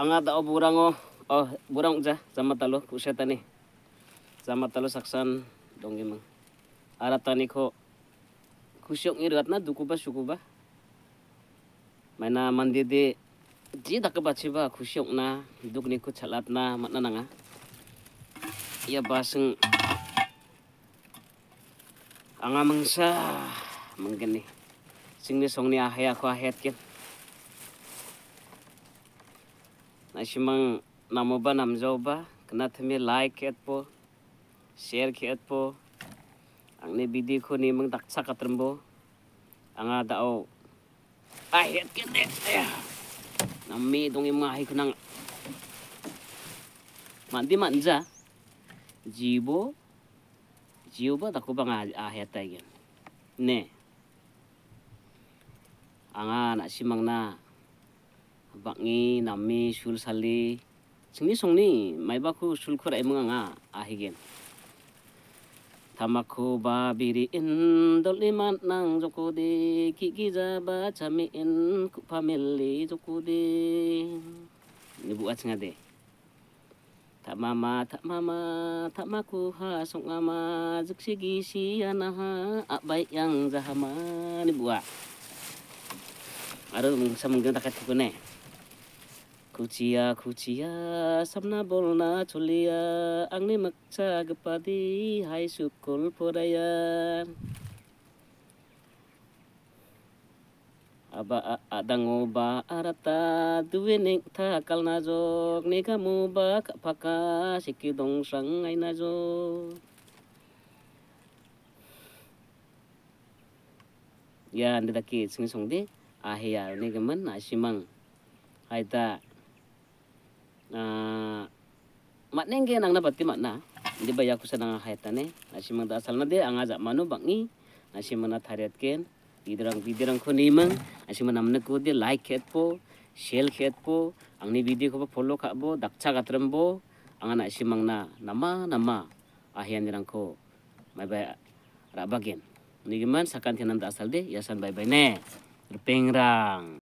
anga da burango oh. Burang ja sama talo kusetani sama talo saksan dongi mang aratani ko kusyok irat na dukuba syukuba mana mandi de ji dak bachi ba kusyok na. Duk ni ku chalat na matna nanga. Ya baseng anga mangsa mangkeni singni songni ahya ko ahet ken na simang namo ba namjo ba kena theme like ket po. Share ket po. Ang ni bidi ko ni mang daksa katrembo anga dao ahet ken de nami dong im ahi kunang mandi manja jibo? Jibo ba? Dako ba ahet tagen ne. Anga na simang na bangi nami sul sali singni songni maibaku sul khura emang anga ahigen. Tamaku ba biri in doliman nang joko de kiki jaba chami in ku family joko de ni buat ngade tak mama tak mama tak maku ha song ama juksigi si anaha abai yang zahama ni buat aduh sa mungkin takat ko kucia kucia samna bolna chulia angni makcha gapadi hai sukul podayan aba adango ba arata duwening tha kalna jok. Ni kamu ba kapaka sikidong sang aina jok. Ya ndaki sing song de ahia ni gaman asimang haita uh, makneng ge nang na pati makna di baya ku sanang haita ne asimang da asal na de anga ja manu bangi asimang na thariat ken bidrang bidrang ko ni mang asimang namne ko de like het po share het po angni video ko follow ka bo dakcha gatram bo anga na asimang na nama nama ahian nirang ko mai bai rabagen ni geman sakan tinan da asal de yasan bai bai ne Pengrang.